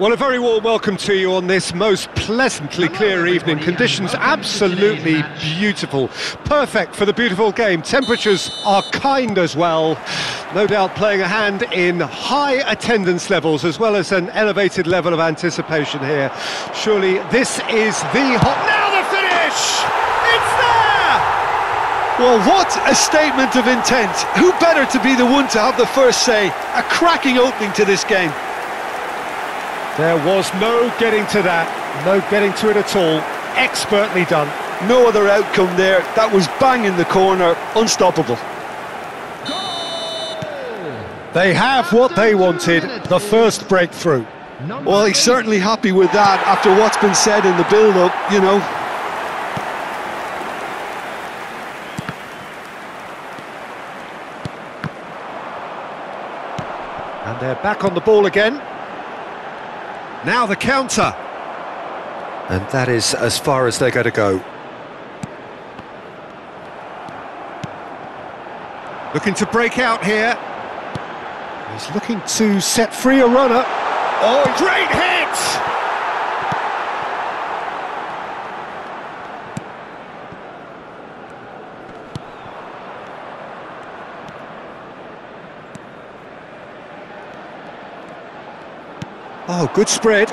Well, a very warm welcome to you on this most pleasantly clear evening. Conditions absolutely beautiful. Perfect for the beautiful game. Temperatures are kind as well. No doubt playing a hand in high attendance levels as well as an elevated level of anticipation here. Surely this is the hot... Now the finish! It's there! Well, what a statement of intent. Who better to be the one to have the first say? A cracking opening to this game. There was no getting to that, no getting to it at all. Expertly done. No other outcome there. That was bang in the corner, unstoppable. They have what they wanted, the first breakthrough. Well, he's certainly happy with that after what's been said in the build-up, you know. And they're back on the ball again. Now the counter. And that is as far as they're going to go. Looking to break out here. He's looking to set free a runner. Oh, great hit! Oh, good spread.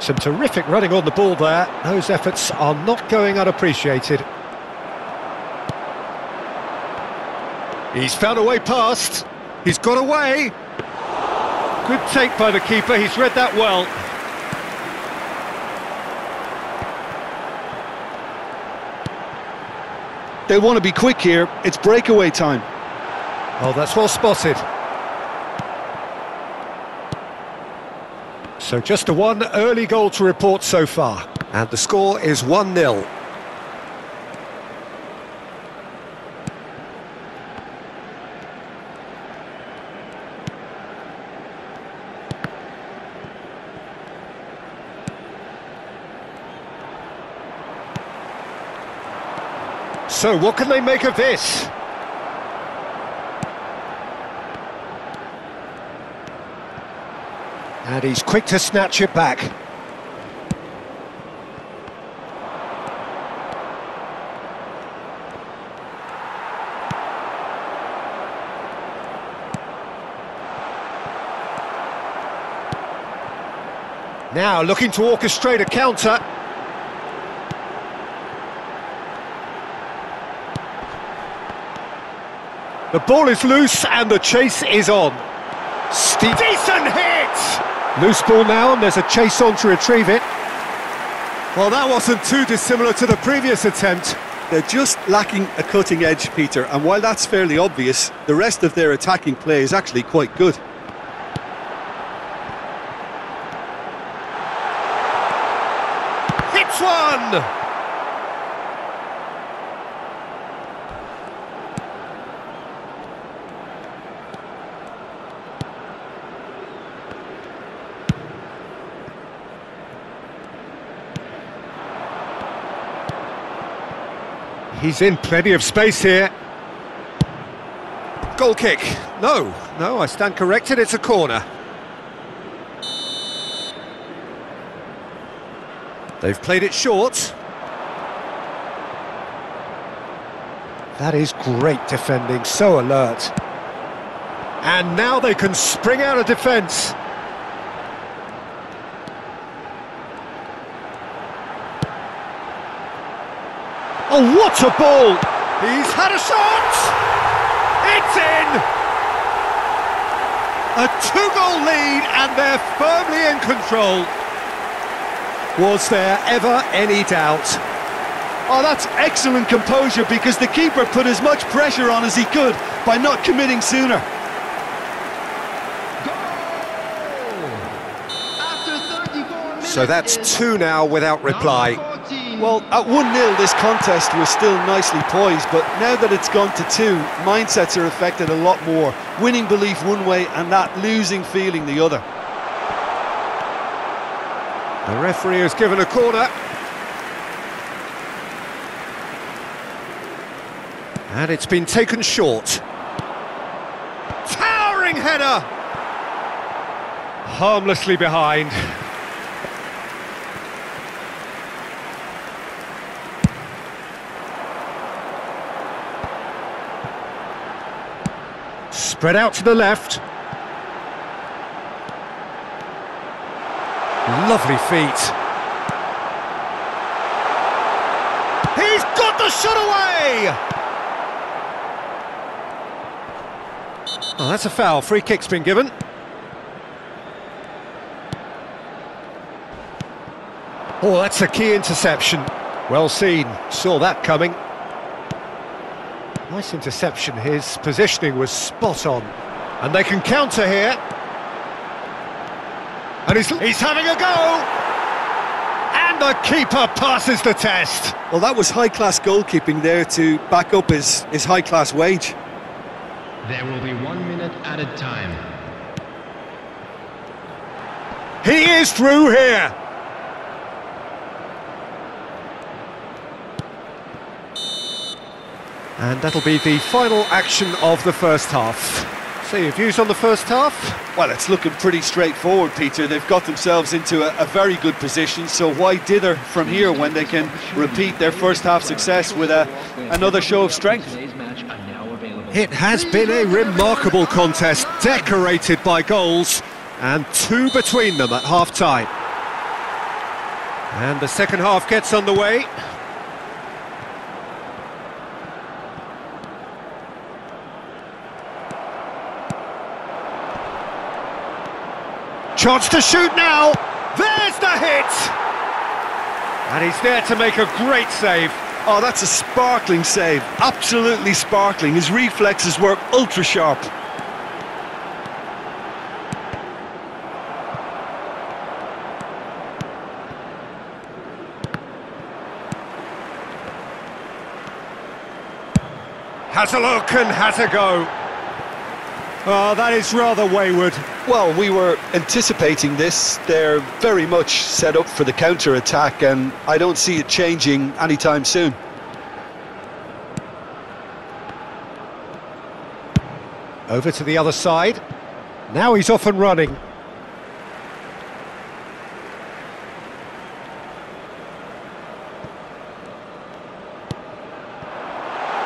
Some terrific running on the ball there. Those efforts are not going unappreciated. He's found a way past. He's got away. Good take by the keeper. He's read that well. They want to be quick here. It's breakaway time. Oh, that's well spotted. So just a one early goal to report so far. And the score is 1-0. So what can they make of this? And he's quick to snatch it back. Now looking to orchestrate a counter. The ball is loose and the chase is on. Ste Decent hit! Loose ball now and there's a chase on to retrieve it. Well, that wasn't too dissimilar to the previous attempt. They're just lacking a cutting edge, Peter, and while that's fairly obvious, the rest of their attacking play is actually quite good. Hits one! He's in plenty of space here. Goal kick. No, no, I stand corrected, it's a corner. They've played it short. That is great defending, so alert. And now they can spring out of defence. Oh, what a ball! He's had a shot! It's in! A two-goal lead and they're firmly in control. Was there ever any doubt? Oh, that's excellent composure because the keeper put as much pressure on as he could by not committing sooner. So that's two now without reply. Well, at 1-0 this contest was still nicely poised, but now that it's gone to two, mindsets are affected a lot more. Winning belief one way and that losing feeling the other. The referee has given a corner. And it's been taken short. Towering header! Harmlessly behind. Spread out to the left. Lovely feet. He's got the shot away! Oh, that's a foul. Free kick's been given. Oh, that's a key interception. Well seen. Saw that coming. Nice interception. His positioning was spot on. And they can counter here. And he's, he's having a go! And the keeper passes the test. Well, that was high-class goalkeeping there to back up his, his high-class wage. There will be one minute added time. He is through here. And that'll be the final action of the first half. So your views on the first half? Well, it's looking pretty straightforward, Peter. They've got themselves into a, a, very good position, so why dither from here when they can repeat their first half success with a, another show of strength? It has been a remarkable contest, decorated by goals, and two between them at half-time. And the second half gets underway. Chance to shoot now. There's the hit. And he's there to make a great save. Oh, that's a sparkling save. Absolutely sparkling. His reflexes work ultra sharp. Has a look and has a go. Oh, that is rather wayward. Well, we were anticipating this. They're very much set up for the counter-attack, and I don't see it changing anytime soon. Over to the other side. Now he's off and running.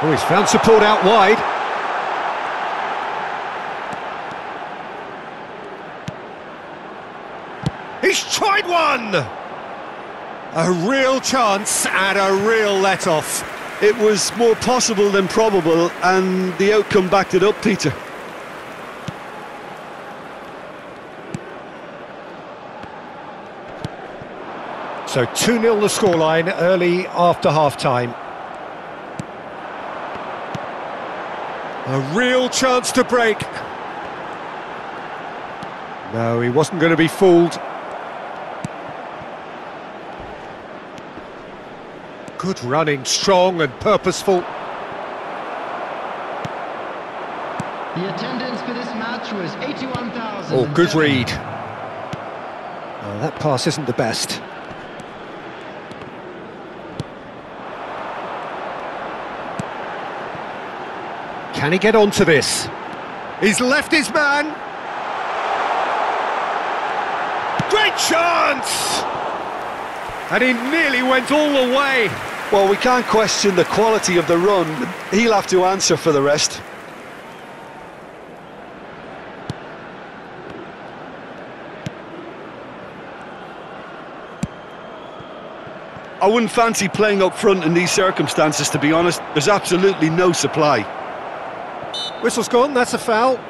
Oh, he's found support out wide. He's tried one! A real chance and a real let-off. It was more possible than probable, and the outcome backed it up, Peter. So 2-0 the scoreline early after half-time. A real chance to break. No, he wasn't going to be fooled. Good running, strong and purposeful. The attendance for this match was 81,000. Oh, good read. Oh, that pass isn't the best. Can he get onto this? He's left his man. Great chance! And he nearly went all the way. Well, we can't question the quality of the run. He'll have to answer for the rest. I wouldn't fancy playing up front in these circumstances, to be honest. There's absolutely no supply. Whistle's gone, that's a foul.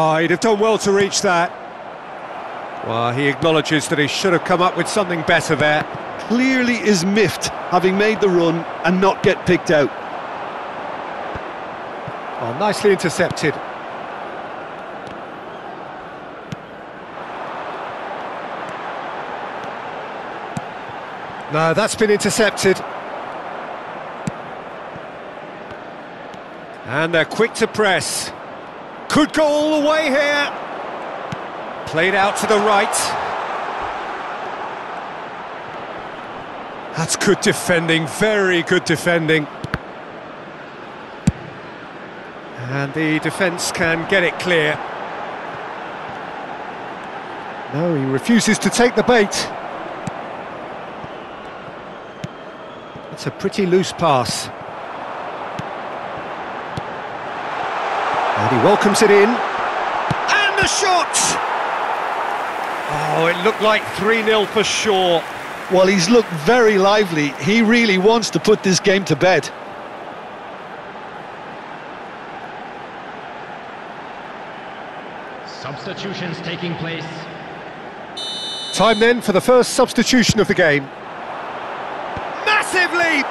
Oh, he'd have done well to reach that. Well, he acknowledges that he should have come up with something better there. Clearly is miffed, having made the run and not get picked out. Oh, nicely intercepted. No, that's been intercepted. And they're quick to press. Could go all the way here. Played out to the right. That's good defending, very good defending. And the defence can get it clear. No, he refuses to take the bait. It's a pretty loose pass. And he welcomes it in. And the shot! Oh, it looked like 3-0 for sure. Well, he's looked very lively. He really wants to put this game to bed. Substitutions taking place. Time then for the first substitution of the game. Massive leap!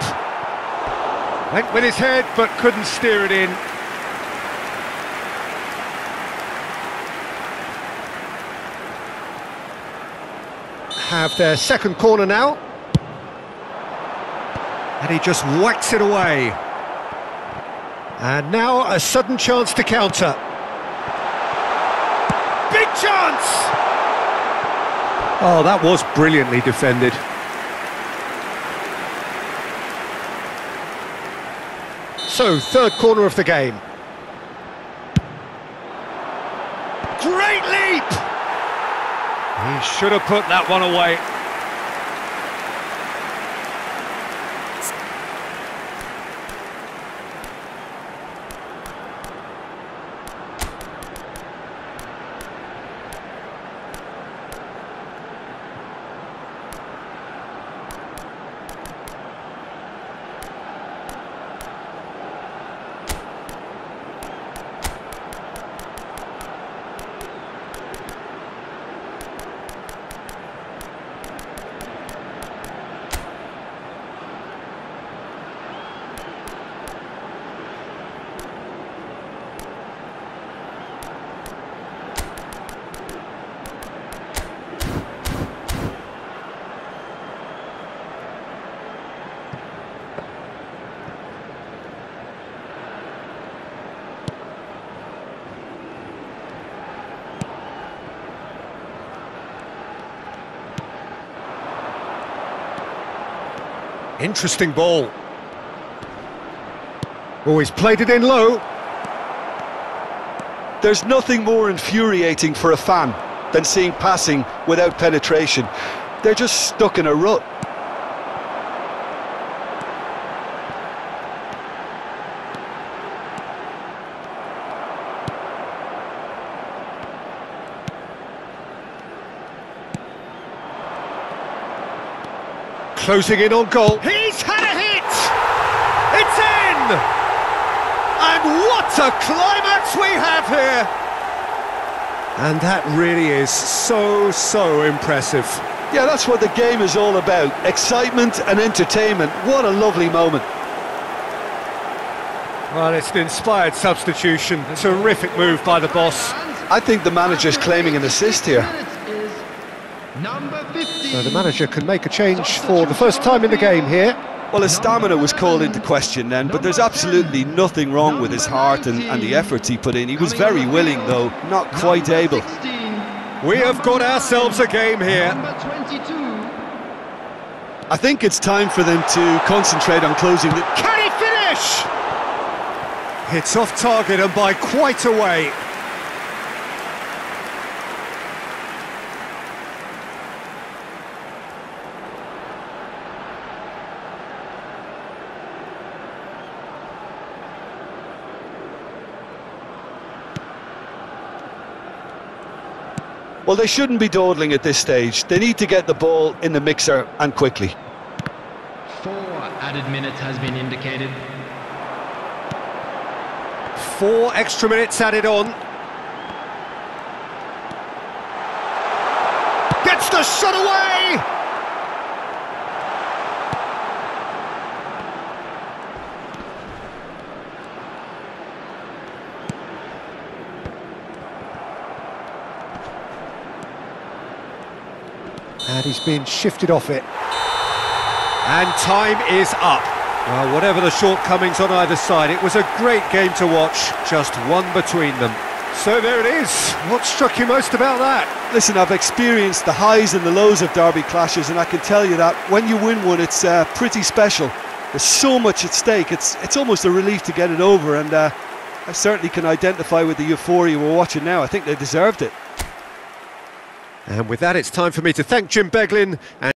Went with his head, but couldn't steer it in. Have their second corner now. And he just whacks it away. And now a sudden chance to counter. Big chance! Oh, that was brilliantly defended. So, third corner of the game. Great leap! He should have put that one away. Interesting ball. Oh, he's played it in low. There's nothing more infuriating for a fan than seeing passing without penetration. They're just stuck in a rut. Closing in on goal. He's had a hit! It's in! And what a climax we have here! And that really is so, so impressive. Yeah, that's what the game is all about. Excitement and entertainment. What a lovely moment. Well, it's an inspired substitution. A terrific move by the boss. I think the manager's claiming an assist here. Is number 15. So the manager can make a change for the first time in the game here. Well, his stamina was called into question then, but there's absolutely nothing wrong with his heart and, and the efforts he put in. He was very willing, though, not quite able. We have got ourselves a game here. I think it's time for them to concentrate on closing the... Can he finish? It's off target and by quite a way. Well, they shouldn't be dawdling at this stage. They need to get the ball in the mixer and quickly. Four added minutes has been indicated. Four extra minutes added on. Gets the shot away! Been shifted off it. And time is up. Well, whatever the shortcomings on either side, it was a great game to watch, just one between them. So there it is. What struck you most about that? Listen, I've experienced the highs and the lows of derby clashes, and I can tell you that when you win one, it's uh, pretty special. There's so much at stake. It's it's almost a relief to get it over, and uh, I certainly can identify with the euphoria we're watching now. I think they deserved it. And with that, it's time for me to thank Jim Beglin and